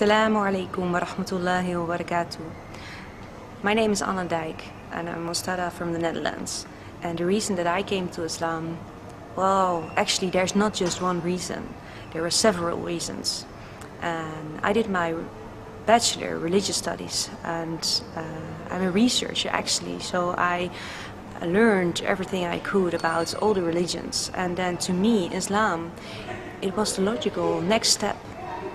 Assalamu alaikum wa rahmatullahi wa barakatuh. My name is Anna Dijk and I'm Mustada from the Netherlands. And the reason that I came to Islam, well, actually there's not just one reason. There are several reasons. And I did my bachelor religious studies and uh, I'm a researcher actually, so I learned everything I could about all the religions. And then to me, Islam, it was the logical next step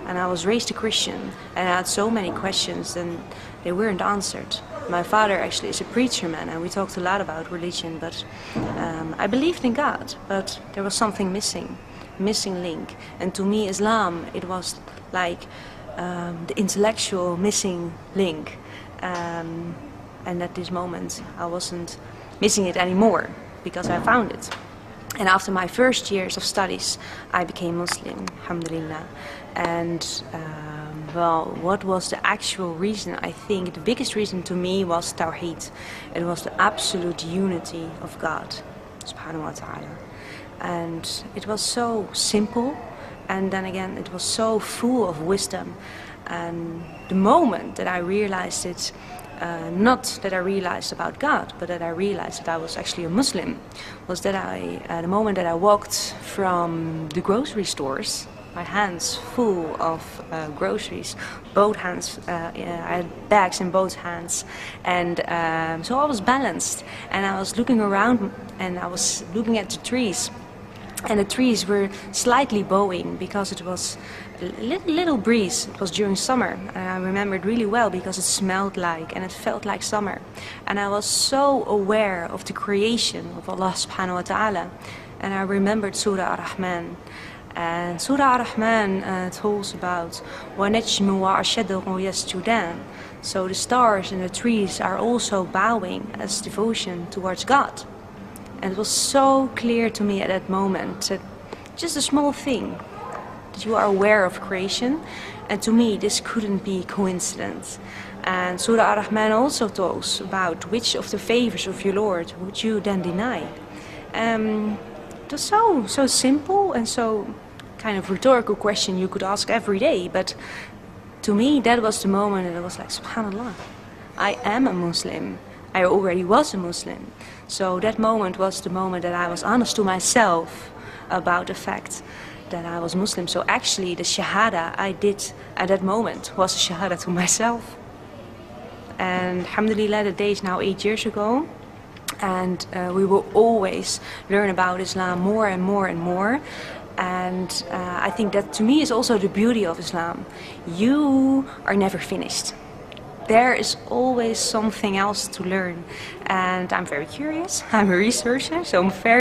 and I was raised a Christian and I had so many questions and they weren't answered. My father actually is a preacher man and we talked a lot about religion but um, I believed in God but there was something missing, missing link and to me Islam it was like um, the intellectual missing link um, and at this moment I wasn't missing it anymore because I found it. And after my first years of studies, I became Muslim, alhamdulillah. And um, well, what was the actual reason? I think the biggest reason to me was Tawheed. It was the absolute unity of God, subhanahu wa ta'ala. And it was so simple, and then again, it was so full of wisdom. And the moment that I realized it, uh, not that I realized about God, but that I realized that I was actually a Muslim, was that I, uh, the moment that I walked from the grocery stores, my hands full of uh, groceries, both hands, uh, I had bags in both hands, and um, so I was balanced, and I was looking around, and I was looking at the trees, and the trees were slightly bowing because it was a little, little breeze. It was during summer, and I remember it really well because it smelled like and it felt like summer. And I was so aware of the creation of Allah subhanahu wa ta'ala. And I remembered Surah Ar-Rahman. And Surah Ar-Rahman uh, talks about وَنَجْمُ وَعَشَدَهُ يَسْجُدَانِ So the stars and the trees are also bowing as devotion towards God. And it was so clear to me at that moment that just a small thing, that you are aware of creation. And to me, this couldn't be coincidence. And Surah Ar-Rahman also talks about which of the favors of your Lord would you then deny. Um, it was so, so simple and so kind of rhetorical question you could ask every day. But to me, that was the moment and it was like, subhanAllah, I am a Muslim. I already was a Muslim. So that moment was the moment that I was honest to myself about the fact that I was Muslim. So actually, the Shahada I did at that moment was a Shahada to myself. And Alhamdulillah, the day is now eight years ago. And uh, we will always learn about Islam more and more and more. And uh, I think that to me is also the beauty of Islam. You are never finished there is always something else to learn. And I'm very curious. I'm a researcher, so I'm very